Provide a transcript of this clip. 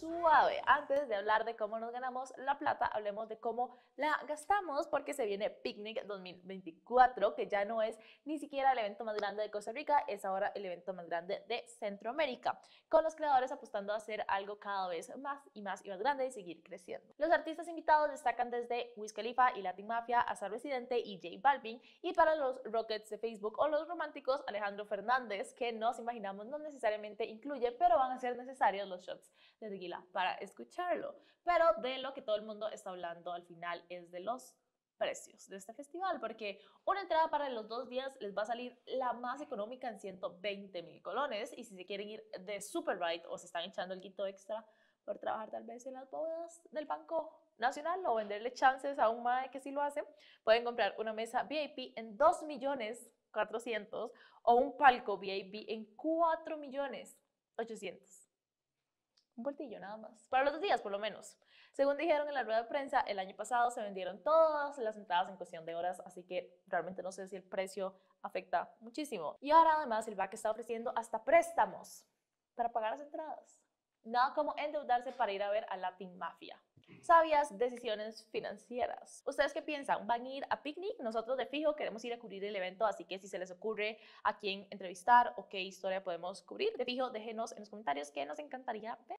suave. Antes de hablar de cómo nos ganamos la plata, hablemos de cómo la gastamos porque se viene Picnic 2024, que ya no es ni siquiera el evento más grande de Costa Rica, es ahora el evento más grande de Centroamérica, con los creadores apostando a hacer algo cada vez más y más y más grande y seguir creciendo. Los artistas invitados destacan desde Wiz Khalifa y Latin Mafia a San Residente y J Balvin, y para los Rockets de Facebook o los románticos, Alejandro Fernández, que nos imaginamos no necesariamente incluye, pero van a ser necesarios los shots de tequila para escucharlo. Pero de lo que todo el mundo está hablando al final es de los precios de este festival, porque una entrada para los dos días les va a salir la más económica en 120 mil colones, y si se quieren ir de super right o se están echando el quito extra por trabajar tal vez en las bodas del Banco Nacional o venderle chances a un MAE que sí lo hace, pueden comprar una mesa VIP en 2 millones 400 o un palco VIP en 4 millones 800. Un voltillo nada más. Para los dos días, por lo menos. Según dijeron en la rueda de prensa, el año pasado se vendieron todas las entradas en cuestión de horas, así que realmente no sé si el precio afecta muchísimo. Y ahora además el BAC está ofreciendo hasta préstamos para pagar las entradas. Nada como endeudarse para ir a ver a Latin Mafia. Sabias decisiones financieras. ¿Ustedes qué piensan? ¿Van a ir a picnic? Nosotros de fijo queremos ir a cubrir el evento, así que si se les ocurre a quién entrevistar o qué historia podemos cubrir, de fijo déjenos en los comentarios que nos encantaría ver.